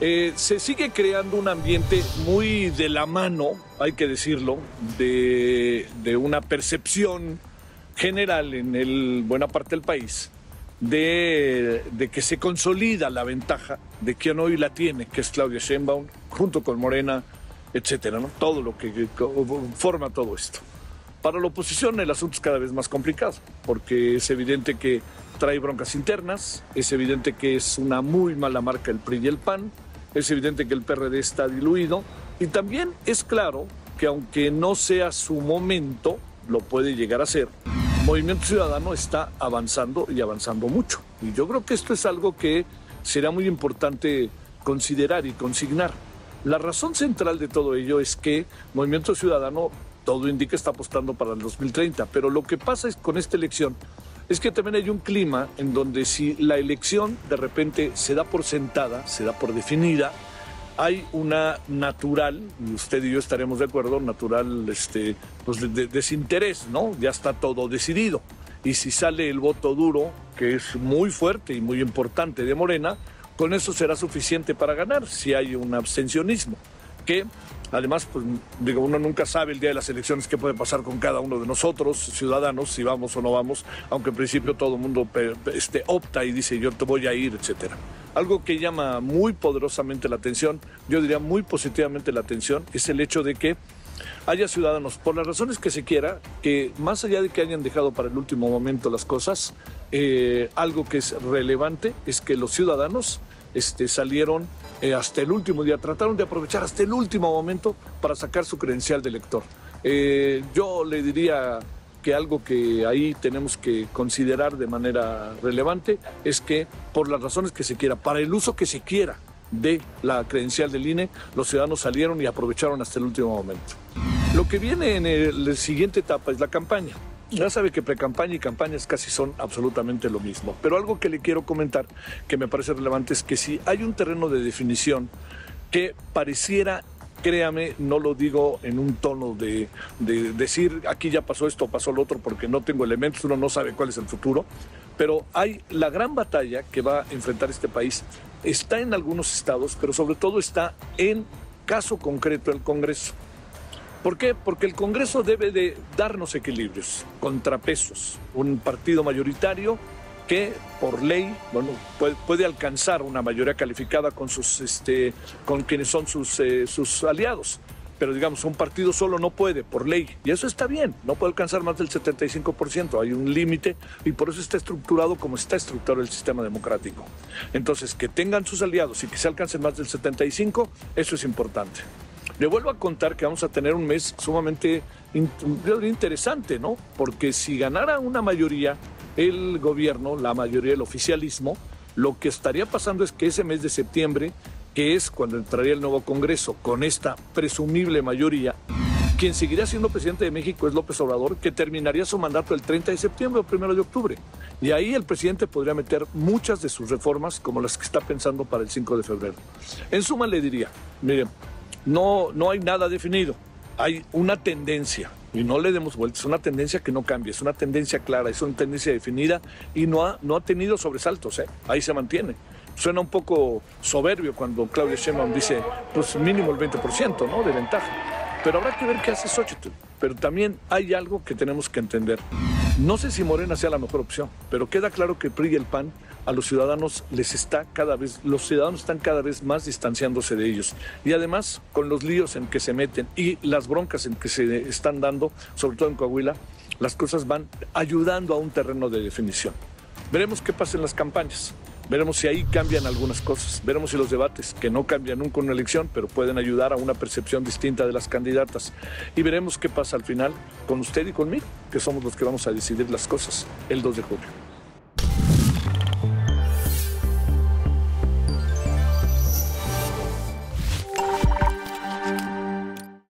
Eh, se sigue creando un ambiente muy de la mano, hay que decirlo, de, de una percepción general en buena parte del país de, de, que se consolida la ventaja de quien hoy la tiene, que es Claudia Sheinbaum, junto con Morena, etcétera, ¿no? Todo lo que, que forma todo esto. Para la oposición el asunto es cada vez más complicado, porque es evidente que trae broncas internas, es evidente que es una muy mala marca el PRI y el PAN, es evidente que el PRD está diluido y también es claro que aunque no sea su momento, lo puede llegar a ser, Movimiento Ciudadano está avanzando y avanzando mucho. Y yo creo que esto es algo que será muy importante considerar y consignar. La razón central de todo ello es que Movimiento Ciudadano, todo indica, está apostando para el 2030, pero lo que pasa es con esta elección es que también hay un clima en donde si la elección de repente se da por sentada, se da por definida, hay una natural, y usted y yo estaremos de acuerdo, natural este, pues de, de, desinterés, ¿no? Ya está todo decidido. Y si sale el voto duro, que es muy fuerte y muy importante de Morena, con eso será suficiente para ganar si hay un abstencionismo. Que además, pues digo, uno nunca sabe el día de las elecciones qué puede pasar con cada uno de nosotros, ciudadanos, si vamos o no vamos, aunque en principio todo el mundo este, opta y dice yo te voy a ir, etcétera. Algo que llama muy poderosamente la atención, yo diría muy positivamente la atención, es el hecho de que haya ciudadanos, por las razones que se quiera, que más allá de que hayan dejado para el último momento las cosas, eh, algo que es relevante es que los ciudadanos este, salieron eh, hasta el último día, trataron de aprovechar hasta el último momento para sacar su credencial de elector. Eh, yo le diría que algo que ahí tenemos que considerar de manera relevante es que por las razones que se quiera, para el uso que se quiera de la credencial del INE, los ciudadanos salieron y aprovecharon hasta el último momento. Lo que viene en la siguiente etapa es la campaña. Ya sabe que pre-campaña y campañas casi son absolutamente lo mismo. Pero algo que le quiero comentar que me parece relevante es que si hay un terreno de definición que pareciera créame, no lo digo en un tono de, de, decir aquí ya pasó esto, pasó lo otro, porque no tengo elementos, uno no sabe cuál es el futuro, pero hay la gran batalla que va a enfrentar este país, está en algunos estados, pero sobre todo está en caso concreto el Congreso. ¿Por qué? Porque el Congreso debe de darnos equilibrios, contrapesos, un partido mayoritario que por ley, bueno, puede, puede, alcanzar una mayoría calificada con sus, este, con quienes son sus, eh, sus aliados. Pero digamos, un partido solo no puede, por ley. Y eso está bien, no puede alcanzar más del 75%. Hay un límite y por eso está estructurado como está estructurado el sistema democrático. Entonces, que tengan sus aliados y que se alcancen más del 75%, eso es importante. Le vuelvo a contar que vamos a tener un mes sumamente interesante, ¿no? Porque si ganara una mayoría el gobierno, la mayoría del oficialismo, lo que estaría pasando es que ese mes de septiembre, que es cuando entraría el nuevo Congreso con esta presumible mayoría, quien seguiría siendo presidente de México es López Obrador, que terminaría su mandato el 30 de septiembre o 1 de octubre. Y ahí el presidente podría meter muchas de sus reformas, como las que está pensando para el 5 de febrero. En suma, le diría, miren, no, no hay nada definido, hay una tendencia y no le demos vueltas. Es una tendencia que no cambia, es una tendencia clara, es una tendencia definida y no ha, no ha tenido sobresaltos, ¿eh? ahí se mantiene. Suena un poco soberbio cuando Claudia Sheinbaum dice, pues mínimo el 20% ¿no? de ventaja. Pero habrá que ver qué hace Xochitl. Pero también hay algo que tenemos que entender. No sé si Morena sea la mejor opción, pero queda claro que PRI y el PAN a los ciudadanos les está cada vez, los ciudadanos están cada vez más distanciándose de ellos. Y además, con los líos en que se meten y las broncas en que se están dando, sobre todo en Coahuila, las cosas van ayudando a un terreno de definición. Veremos qué pasa en las campañas. Veremos si ahí cambian algunas cosas. Veremos si los debates, que no cambian nunca una elección, pero pueden ayudar a una percepción distinta de las candidatas. Y veremos qué pasa al final con usted y conmigo, que somos los que vamos a decidir las cosas el 2 de julio.